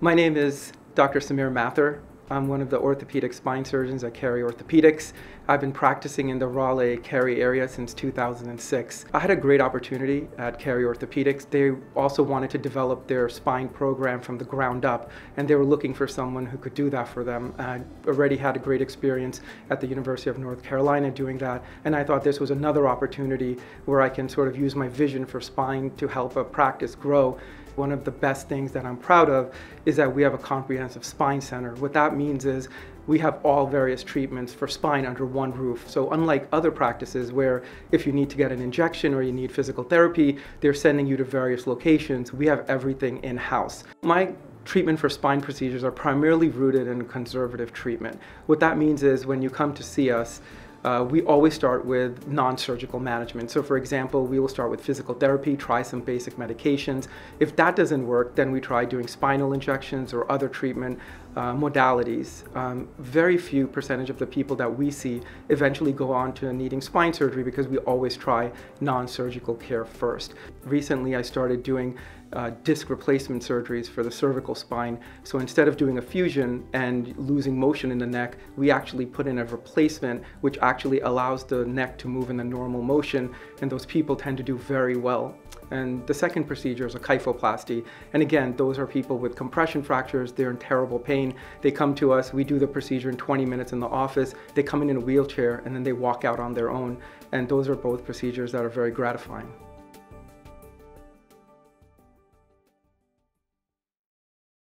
My name is Dr. Sameer Mathur. I'm one of the orthopedic spine surgeons at Cary Orthopedics. I've been practicing in the Raleigh, Cary area since 2006. I had a great opportunity at Cary Orthopedics. They also wanted to develop their spine program from the ground up, and they were looking for someone who could do that for them. I already had a great experience at the University of North Carolina doing that, and I thought this was another opportunity where I can sort of use my vision for spine to help a practice grow one of the best things that I'm proud of is that we have a comprehensive spine center. What that means is we have all various treatments for spine under one roof. So unlike other practices where if you need to get an injection or you need physical therapy, they're sending you to various locations, we have everything in-house. My treatment for spine procedures are primarily rooted in conservative treatment. What that means is when you come to see us, uh, we always start with non-surgical management. So for example, we will start with physical therapy, try some basic medications. If that doesn't work, then we try doing spinal injections or other treatment uh, modalities. Um, very few percentage of the people that we see eventually go on to needing spine surgery because we always try non-surgical care first. Recently, I started doing uh, disc replacement surgeries for the cervical spine. So instead of doing a fusion and losing motion in the neck, we actually put in a replacement which actually allows the neck to move in the normal motion and those people tend to do very well. And the second procedure is a kyphoplasty. And again, those are people with compression fractures, they're in terrible pain. They come to us, we do the procedure in 20 minutes in the office, they come in in a wheelchair and then they walk out on their own. And those are both procedures that are very gratifying.